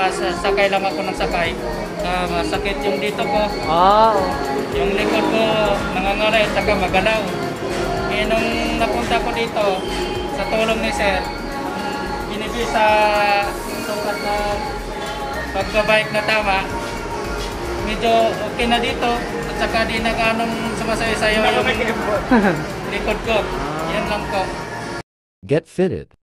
Ah, sa- Sakay lang ako ng sakay. Ah, masakit yung dito ko. Ah, oh. Yung likod ko nangangaray at saka magalaw. Eh, nung napunta ko dito, sa tulong ni Sir, binibig sa sukat na pagbabike na tama, medyo okay na dito. At saka di na ganong sumasayo-sayo yung likod ko. Yan lang ko. Get fitted.